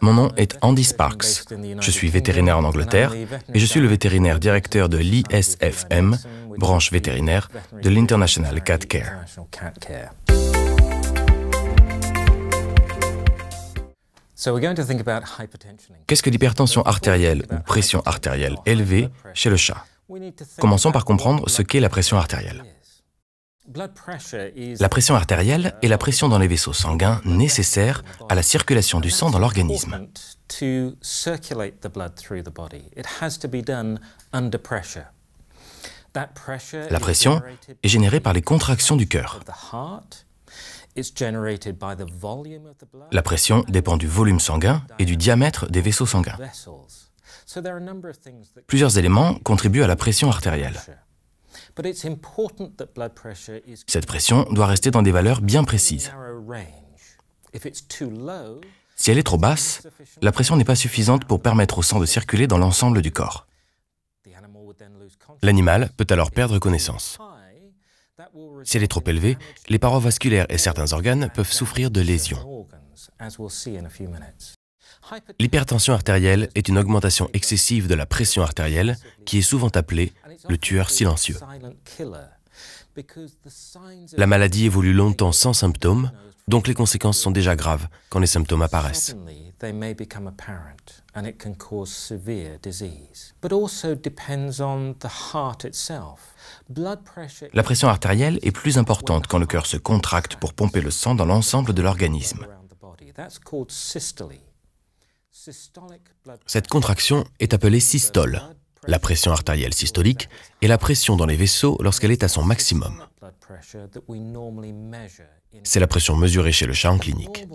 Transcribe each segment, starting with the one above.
Mon nom est Andy Sparks. Je suis vétérinaire en Angleterre et je suis le vétérinaire directeur de l'ISFM, branche vétérinaire de l'International Cat Care. Qu'est-ce que l'hypertension artérielle ou pression artérielle élevée chez le chat? Commençons par comprendre ce qu'est la pression artérielle. La pression artérielle est la pression dans les vaisseaux sanguins nécessaire à la circulation du sang dans l'organisme. La pression est générée par les contractions du cœur. La pression dépend du volume sanguin et du diamètre des vaisseaux sanguins. Plusieurs éléments contribuent à la pression artérielle. Cette pression doit rester dans des valeurs bien précises. Si elle est trop basse, la pression n'est pas suffisante pour permettre au sang de circuler dans l'ensemble du corps. L'animal peut alors perdre connaissance. Si elle est trop élevée, les parois vasculaires et certains organes peuvent souffrir de lésions. L'hypertension artérielle est une augmentation excessive de la pression artérielle qui est souvent appelée le tueur silencieux. La maladie évolue longtemps sans symptômes, donc les conséquences sont déjà graves quand les symptômes apparaissent. La pression artérielle est plus importante quand le cœur se contracte pour pomper le sang dans l'ensemble de l'organisme. Cette contraction est appelée systole. La pression artérielle systolique est la pression dans les vaisseaux lorsqu'elle est à son maximum. C'est la pression mesurée chez le chat en clinique.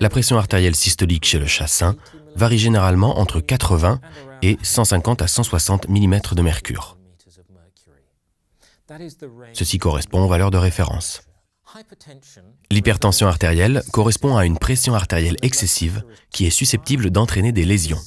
La pression artérielle systolique chez le chat sain varie généralement entre 80 et 150 à 160 mm de mercure. Ceci correspond aux valeurs de référence. L'hypertension artérielle correspond à une pression artérielle excessive qui est susceptible d'entraîner des lésions.